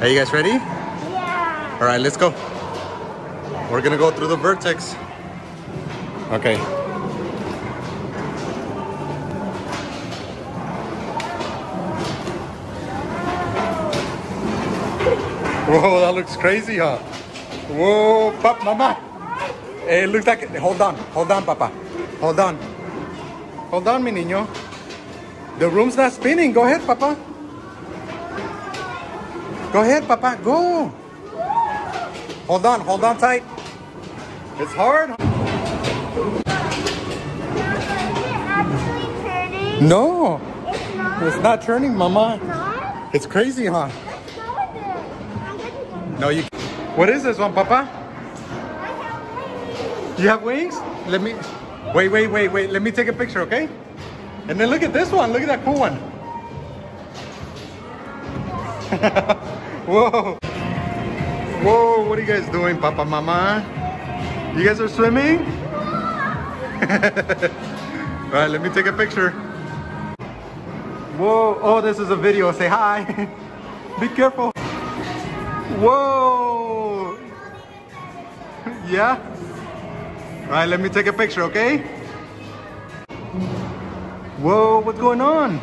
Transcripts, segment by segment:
Are you guys ready? Yeah. All right, let's go. We're gonna go through the vortex. Okay. Whoa, that looks crazy, huh? Whoa, pop, mama. It looks like, hold on, hold on, papa. Hold on. Hold on, mi niño. The room's not spinning. Go ahead, papa. Go ahead, papa. Go. Hold on, hold on tight. It's hard. No, It's not. it's not turning, mama. not? It's crazy, huh? With it. I'm. No, you. What is this one, papa? Have. You have wings? Let me. Wait, wait, wait, wait. Let me take a picture, okay? And then look at this one. Look at that cool one. Whoa. Whoa, what are you guys doing, Papa Mama? You guys are swimming? All right, let me take a picture. Whoa, oh, this is a video. Say hi. Be careful. Whoa. Yeah? All right, let me take a picture, okay? Whoa, what's going on?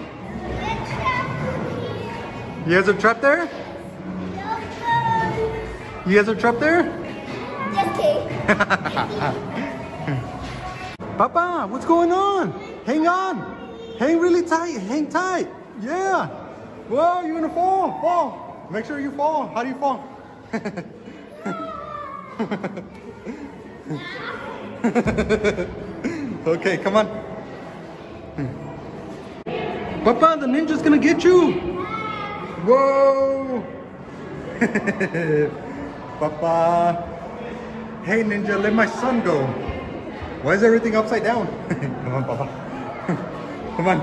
You guys are trapped there? You guys are trapped there? Just kidding. Papa, what's going on? Hang on. Hang really tight. Hang tight. Yeah. Whoa, you're gonna fall. Fall. Make sure you fall. How do you fall? okay, come on. Papa, the ninja's gonna get you. Whoa. Papa. Hey, ninja, let my son go. Why is everything upside down? Come on, Papa. Come on.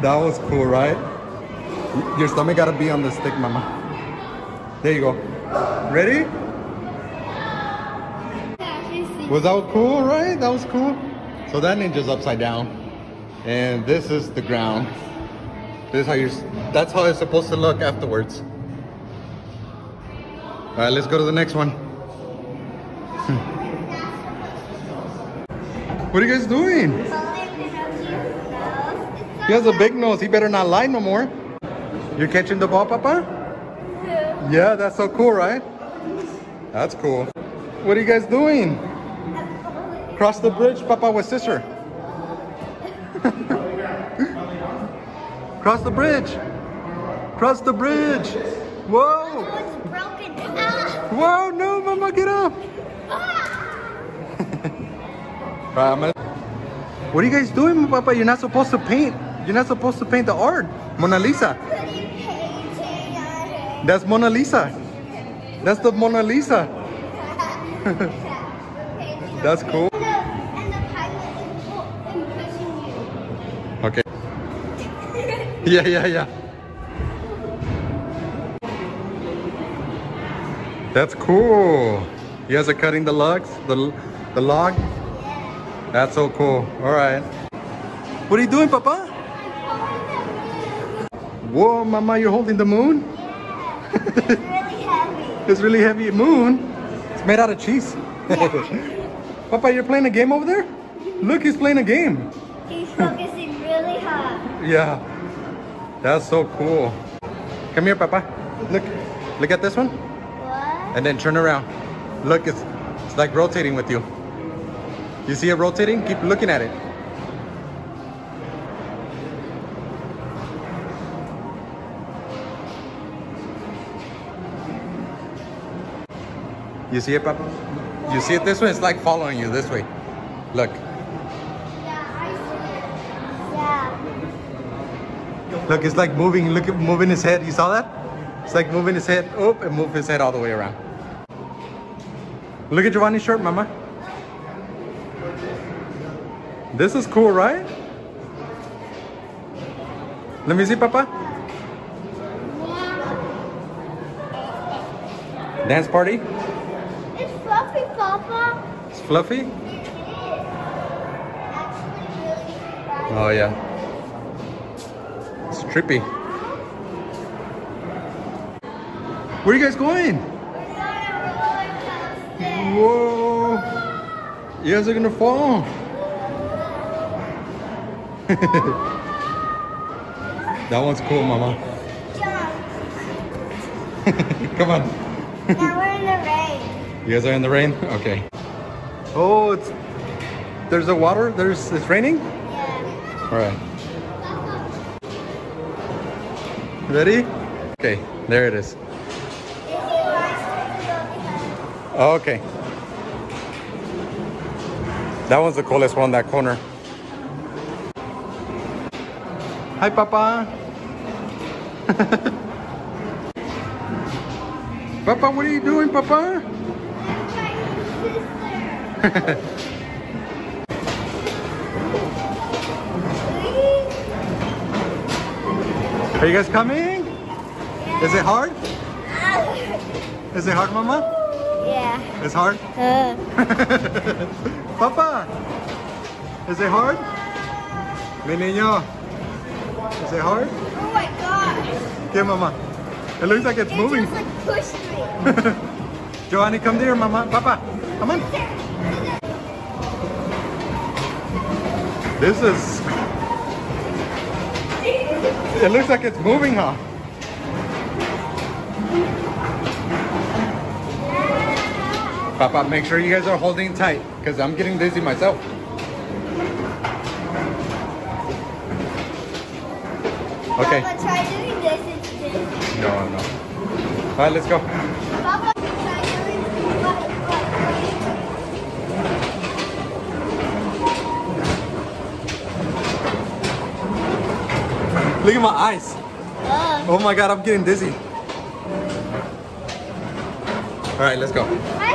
that was cool, right? Your stomach gotta be on the stick, Mama. There you go. Ready? Was that cool, right? That was cool. So that ninja's upside down. And this is the ground. This is how you're, that's how it's supposed to look afterwards. All right, let's go to the next one. Hmm. what are you guys doing? He has a big nose. He better not lie no more. You're catching the ball, Papa? Yeah, that's so cool, right? That's cool. What are you guys doing? Cross the bridge, Papa with sister. Cross the bridge. Cross the bridge. Whoa. It's broken. Ah! Whoa, no, Mama, get up. Ah! Right, I'm gonna... What are you guys doing, Papa? You're not supposed to paint. You're not supposed to paint the art. Mona Lisa. Pretty painting on it. That's Mona Lisa. That's the Mona Lisa. That's cool. Yeah, yeah, yeah. That's cool. You guys are cutting the logs, the the log. That's so cool. All right. What are you doing, Papa? Whoa, Mama, you're holding the moon. It's really heavy. It's really heavy moon. It's made out of cheese. Papa, you're playing a game over there? Look, he's playing a game. He's focusing really hard. Yeah. That's so cool. Come here, Papa. Look. Look at this one. What? And then turn around. Look, it's it's like rotating with you. You see it rotating? Keep looking at it. You see it, Papa? You see it this way? It's like following you this way. Look. Look, it's like moving. Look at moving his head. You saw that? It's like moving his head up and move his head all the way around. Look at Giovanni's shirt, Mama. This is cool, right? Let me see, Papa. Dance party. It's fluffy, Papa. It's fluffy. It is. Really Oh yeah. It's trippy. Where are you guys going? Whoa! You guys are gonna fall. that one's cool, Mama. Come on. now we're in the rain. You guys are in the rain? Okay. Oh, it's there's a water. There's it's raining. Yeah. All right. Ready? Okay, there it is. Okay. That one's the coolest one, that corner. Hi, Papa. Papa, what are you doing, Papa? Are you guys coming? Is it hard? Is it hard, Mama? Yeah. It's hard? Uh, Papa! Is it hard? Mi niño. Is it hard? oh my god. Okay, Mama. It looks like it's It moving. just like pushed me. Giovanni, come there, Mama. Papa, come on. This is... It looks like it's moving, huh? Papa, make sure you guys are holding tight, because I'm getting dizzy myself. Okay. Papa, try doing this. No, no. All right, let's go. Papa, try doing what, what, Look at my eyes. Oh my God, I'm getting dizzy. All right, let's go.